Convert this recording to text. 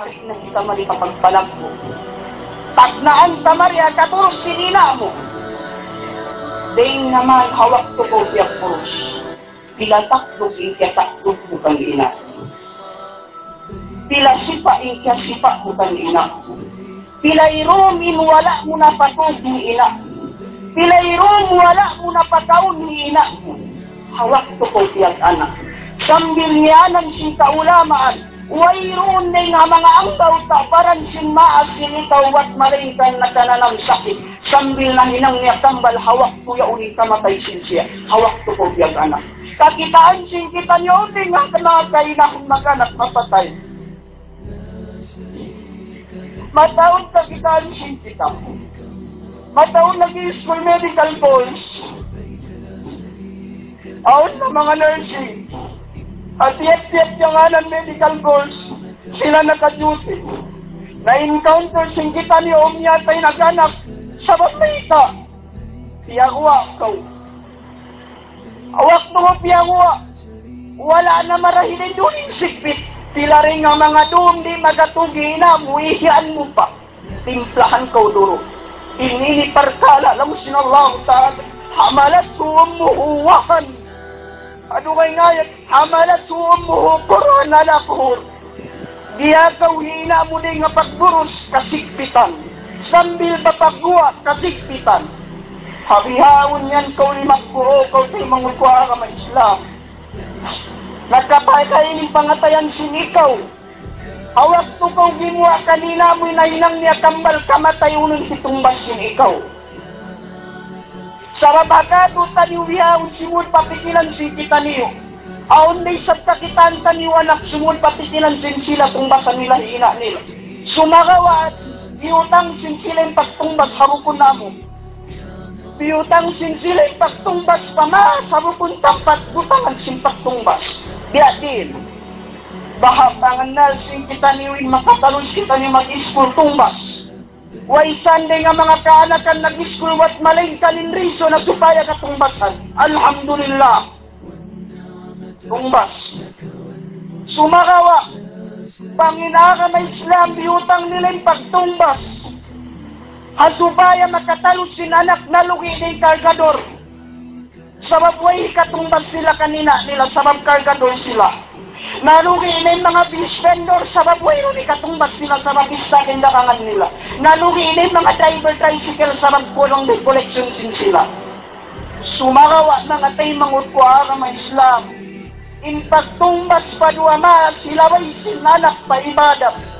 hari na kita mali kapagpalag mo. Tagnaan sa Maria, katurog sinina mo. Ding naman hawak to ko siya puros. Pila taklog ikya taklog mo kang ina. Pila sipa ikya sipa mo kang ina. Pila irumin wala mo na patog ni ina. Pila irum wala mo na pataon ni ina. Hawak to ko siya anak. Sambil niyanan si kaulamaan, Wayroon din nga mga angkaw ta, paran sing maag sinikaw at maringkan na kananang sakit. Sambil na hinang niya kambal, hawak ko ya uni kamatay sin siya. Hawak to ko biyag anak. Kakitaan sing kita niyo, din nga kanakay na kung maganak mapatay. Mataon kakitaan sing kita. Mataon nag-school medical course. Out na mga nursing. At yet-yet yung nga ng medical course, sila naka-duty. Na-encounter sing kita ni Om yata'y naganak sa Bamayta. Piyagwa kaw. Awak mo piyagwa. Wala na marahilin doon sikpit. Tila rin nga mga doon di magatugi na, muihian mo pa. Timplahan kaw duro. Inini parkala, lang sinallahu ta'ala. Hamalat umuhuwahan. Ano kay Hamalat umuhu korona na puhur. Giyagaw hina din nga pagburos kasigpitan. Sambil papagwa kasigpitan. Habihawon yan kau ni magkuho, kau tayo mangukwa ka man Islam. Nagkapay kayo ng pangatayan sinikaw. Awak to kau gimwa kanina mo'y nahinang niya kambal kamatay unang situmbas sinikaw. Sa mabagado taniwiyaw simul papikilan si kita niyo. Aon day sa kakitan taniw anak sumul papikilan sin sila tumbasan nila hina nila. Sumagawa at iutang sin sila yung pagtumbas harukon namo. Iutang sin sila yung pagtumbas pama harukon tampat butangan sin pagtumbas. Biya din. Baha panganal sin kita niyo makatalon kita niyo mag-school tumbas. Way Sunday nga mga kaanakan nag-school wat maling kanin riso na supaya ka tungbasan. Alhamdulillah. Tumbas. Sumakawa. Panginaka na Islam, biutang nila yung pagtumbas. Hasupaya makatalo sin anak na lugi ni kargador. Sabab way katumbas sila kanina nila, sabab kargador sila. Nalugi na yung mga fish vendor sa baboy ron ikatumbas sila sa mabista kindakangan nila. Nalugi na yung mga driver tricycle sa magpulong may collection sin sila. Sumakawa na nga tayo mangut ko ara mga Islam. In pagtumbas pa duwa ma, sila way sinanak pa ibadat.